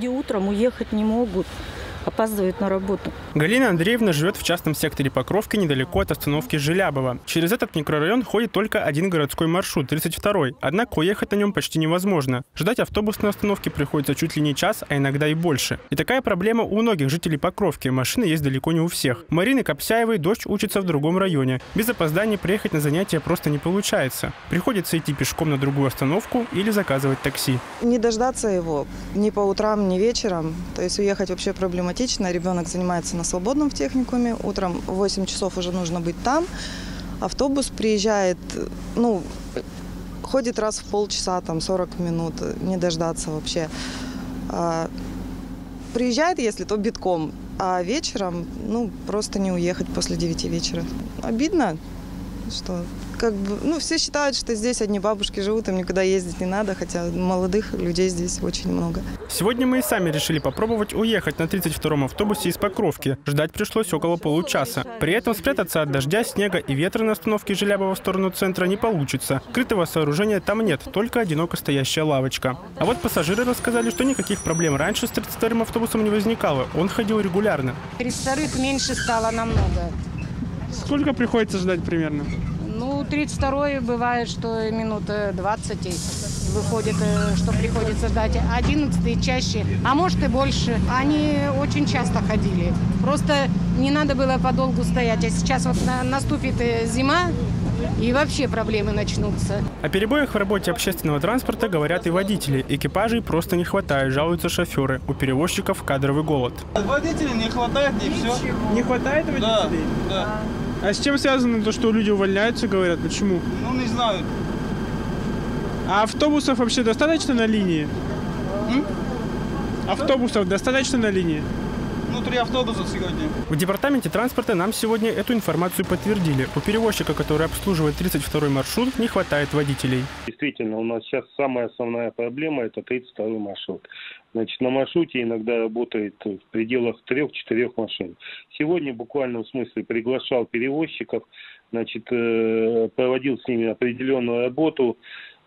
Люди утром уехать не могут опаздывают на работу. Галина Андреевна живет в частном секторе Покровки недалеко от остановки Желябова. Через этот микрорайон ходит только один городской маршрут, 32-й. Однако уехать на нем почти невозможно. Ждать автобус на остановке приходится чуть ли не час, а иногда и больше. И такая проблема у многих жителей Покровки. Машины есть далеко не у всех. Марины Копсяевой дочь учится в другом районе. Без опоздания приехать на занятия просто не получается. Приходится идти пешком на другую остановку или заказывать такси. Не дождаться его ни по утрам, ни вечером. То есть уехать вообще проблематично. Ребенок занимается на свободном в техникуме. Утром в 8 часов уже нужно быть там. Автобус приезжает, ну, ходит раз в полчаса, там 40 минут, не дождаться вообще. А, приезжает, если то битком, а вечером, ну, просто не уехать после 9 вечера. Обидно, что как бы, ну, все считают, что здесь одни бабушки живут, им никуда ездить не надо, хотя молодых людей здесь очень много. Сегодня мы и сами решили попробовать уехать на 32-м автобусе из Покровки. Ждать пришлось около получаса. При этом спрятаться от дождя, снега и ветра на остановке Желябова в сторону центра не получится. Крытого сооружения там нет, только одиноко стоящая лавочка. А вот пассажиры рассказали, что никаких проблем раньше с 32-м автобусом не возникало. Он ходил регулярно. 32 меньше стало намного. Сколько приходится ждать примерно? Ну, 32 бывает, что минут 20 выходит, э, что приходится ждать. 11 чаще, а может и больше. Они очень часто ходили. Просто не надо было подолгу стоять. А сейчас вот на- наступит э, зима, и вообще проблемы начнутся. О перебоях в работе общественного транспорта говорят и водители. Экипажей просто не хватает, жалуются шоферы. У перевозчиков кадровый голод. Водителей не хватает и все. Не хватает Да, да. А с чем связано то, что люди увольняются, говорят? Почему? Ну не знаю. А автобусов вообще достаточно на линии? Автобусов достаточно на линии? Ну три автобуса сегодня. В департаменте транспорта нам сегодня эту информацию подтвердили. У перевозчика, который обслуживает 32-й маршрут, не хватает водителей. Действительно, у нас сейчас самая основная проблема – это 32 маршрут. Значит, на маршруте иногда работает в пределах трех-четырех машин. Сегодня буквально в смысле приглашал перевозчиков, значит, э, проводил с ними определенную работу.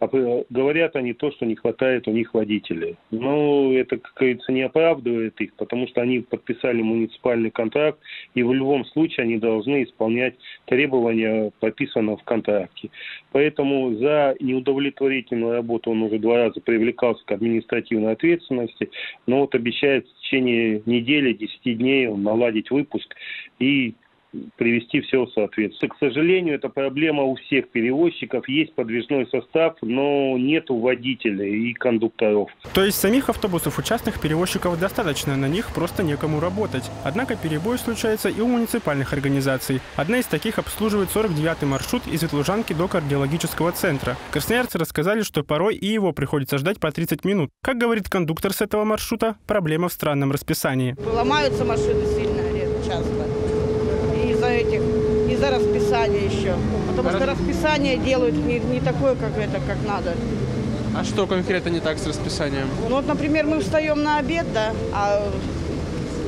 А п- Говорят они то, что не хватает у них водителей. Но это, как говорится, не оправдывает их, потому что они подписали муниципальный контракт, и в любом случае они должны исполнять требования, прописанные в контракте. Поэтому за неудовлетворительную работу он уже два раза привлекался к административной ответственности, но вот обещает в течение недели, 10 дней он наладить выпуск и привести все в соответствие. К сожалению, это проблема у всех перевозчиков. Есть подвижной состав, но нету водителей и кондукторов. То есть самих автобусов у частных перевозчиков достаточно, на них просто некому работать. Однако перебой случается и у муниципальных организаций. Одна из таких обслуживает 49-й маршрут из Ветлужанки до кардиологического центра. Красноярцы рассказали, что порой и его приходится ждать по 30 минут. Как говорит кондуктор с этого маршрута, проблема в странном расписании. Ломаются машины сильно часто. Из-за расписания еще. Потому что расписание делают не, не такое, как это, как надо. А что конкретно не так с расписанием? Ну вот, например, мы встаем на обед, да, а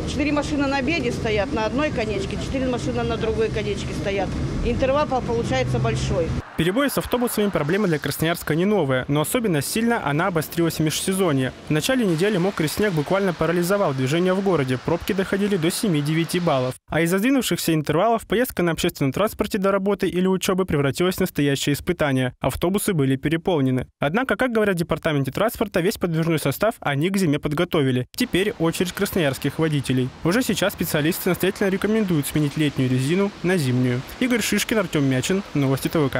четыре машины на обеде стоят на одной конечке, четыре машины на другой конечке стоят. Интервал по- получается большой. Перебои с автобусами проблема для Красноярска не новая, но особенно сильно она обострилась в межсезонье. В начале недели мокрый снег буквально парализовал движение в городе, пробки доходили до 7-9 баллов. А из-за сдвинувшихся интервалов поездка на общественном транспорте до работы или учебы превратилась в настоящее испытание. Автобусы были переполнены. Однако, как говорят в департаменте транспорта, весь подвижной состав они к зиме подготовили. Теперь очередь красноярских водителей. Уже сейчас специалисты настоятельно рекомендуют сменить летнюю резину на зимнюю. Игорь Шишкин, Артем Мячин. Новости ТВК.